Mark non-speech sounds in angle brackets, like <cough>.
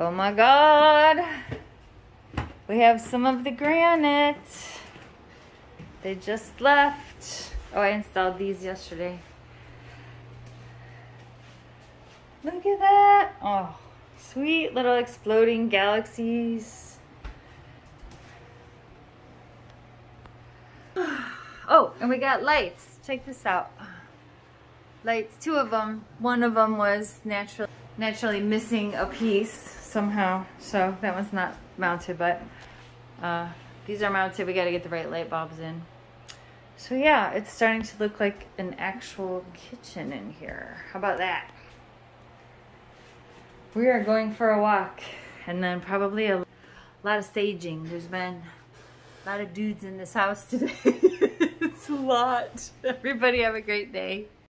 Oh my God. We have some of the granite. They just left. Oh, I installed these yesterday. Look at that. Oh, sweet little exploding galaxies. <sighs> Oh, and we got lights. Check this out. Lights, two of them. One of them was natural, naturally missing a piece somehow. So that one's not mounted, but uh, these are mounted. We got to get the right light bulbs in. So yeah, it's starting to look like an actual kitchen in here. How about that? We are going for a walk and then probably a lot of staging. There's been a lot of dudes in this house today. <laughs> it's a lot. Everybody have a great day.